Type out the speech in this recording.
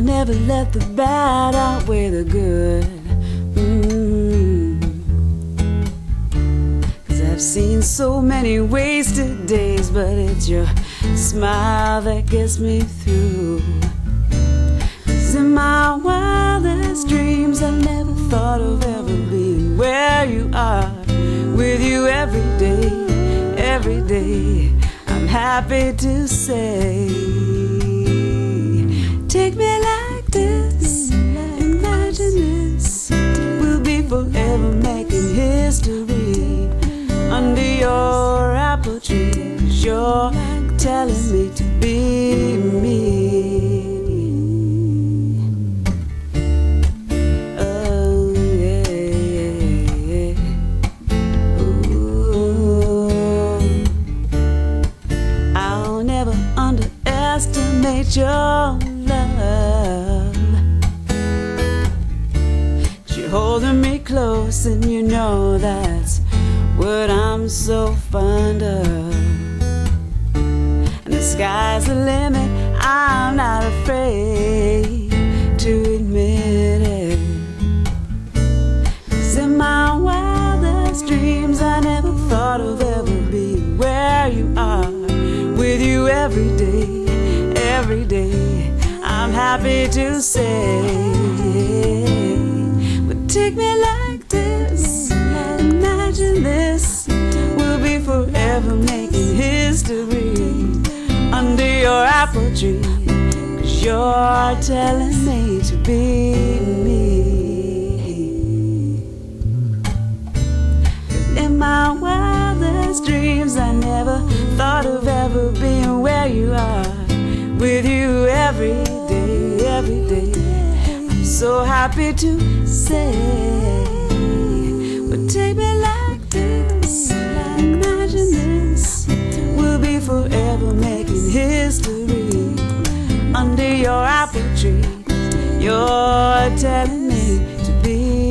never let the bad outweigh the good. Mm. Cause I've seen so many wasted days, but it's your smile that gets me through. Cause in my wildest dreams, I never thought of ever being where you are. With you every day, every day, I'm happy to say. Take me telling me to be me. Oh, yeah. Ooh. I'll never underestimate your love. You're holding me close, and you know that's what I'm so fond of. Sky's the limit, I'm not afraid to admit it. Cause in my wildest dreams, I never thought of ever being where you are. With you every day, every day, I'm happy to say. Apple tree. Cause you're telling me to be me. In my wildest dreams, I never thought of ever being where you are. With you every day, every day. I'm so happy to say. But take me like history under your apple tree. You're telling me to be